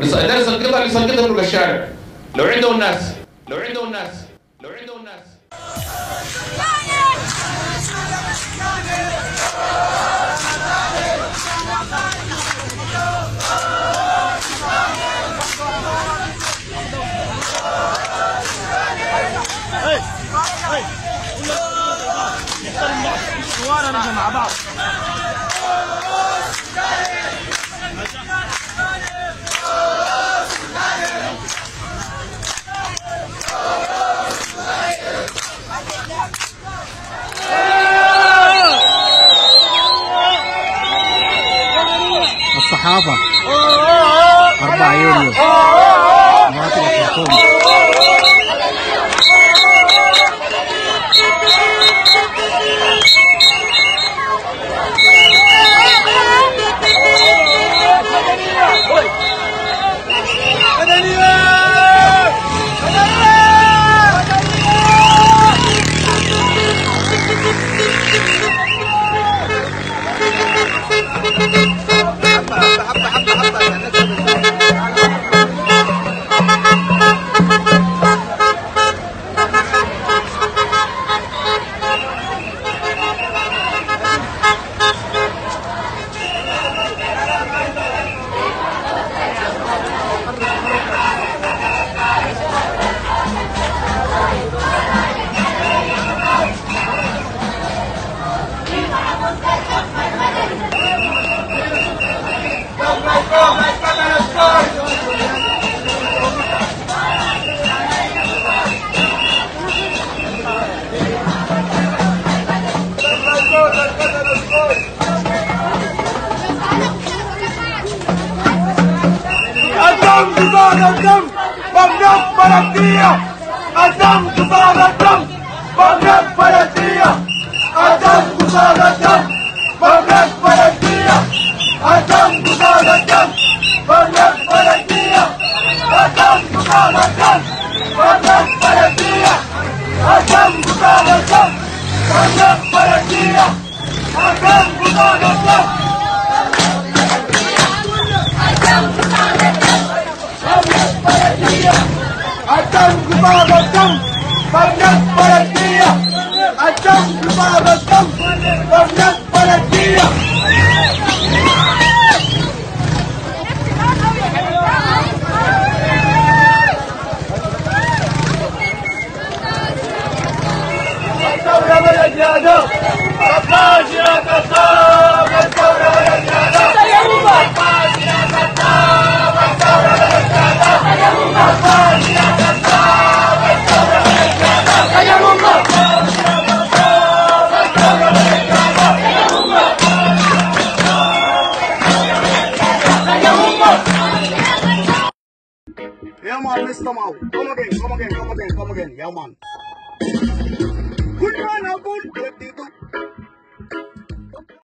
رسالة سلقطة لسلقطة من الشارع. لو عنده الناس لو عنده الناس لو عنده الناس اي اي مع بعض Java Arbaelio Mata la persona Thank you. Adam Zubar Adam Bagdad Palatia Adam Zubar Adam Bagdad Palatia Adam Zubar Adam Bagdad Palatia Adam Zubar Adam Bagdad Palatia Adam Zubar Adam Bagdad Acam Kupabatam, Banyak Barat Acam Kupabatam, Banyak Come again, come again, come again, come again. Yeah, man. Good man, a good.